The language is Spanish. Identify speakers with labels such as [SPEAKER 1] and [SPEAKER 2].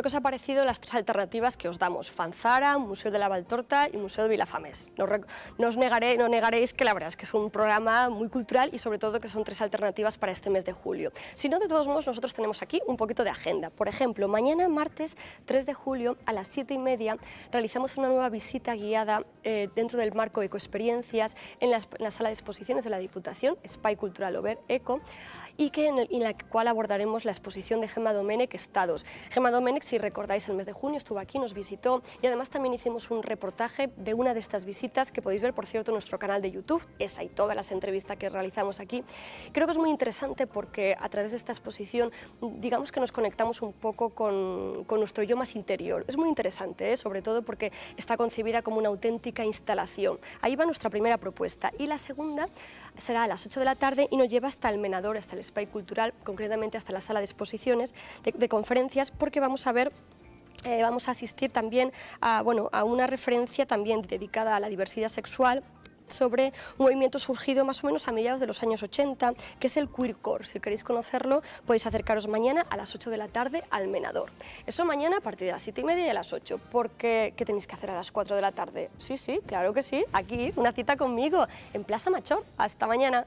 [SPEAKER 1] Bueno, ¿qué os ha parecido las tres alternativas que os damos? Fanzara, Museo de la Valtorta y Museo de Vilafamés. No, no os negaré, no negaréis que la verdad es que es un programa muy cultural y sobre todo que son tres alternativas para este mes de julio. Si no, de todos modos, nosotros tenemos aquí un poquito de agenda. Por ejemplo, mañana martes 3 de julio a las 7 y media realizamos una nueva visita guiada eh, dentro del marco Ecoexperiencias en, en la sala de exposiciones de la Diputación, Spy Cultural Over Eco, y que en, la cual abordaremos la exposición de Gemma Domenech Estados. Gemma Domenech, si recordáis, el mes de junio estuvo aquí, nos visitó y además también hicimos un reportaje de una de estas visitas que podéis ver, por cierto, en nuestro canal de YouTube, esa y todas las entrevistas que realizamos aquí. Creo que es muy interesante porque a través de esta exposición, digamos que nos conectamos un poco con, con nuestro yo más interior. Es muy interesante, ¿eh? sobre todo porque está concebida como una auténtica instalación. Ahí va nuestra primera propuesta. Y la segunda será a las 8 de la tarde y nos lleva hasta el Menador, hasta el Spy Cultural, concretamente hasta la sala de exposiciones, de, conferencias, porque vamos a ver eh, vamos a asistir también a, bueno, a una referencia también dedicada a la diversidad sexual sobre un movimiento surgido más o menos a mediados de los años 80, que es el queercore. Si queréis conocerlo, podéis acercaros mañana a las 8 de la tarde al Menador. Eso mañana a partir de las 7 y media y a las 8, porque ¿qué tenéis que hacer a las 4 de la tarde? Sí, sí, claro que sí, aquí, una cita conmigo, en Plaza Machor. Hasta mañana.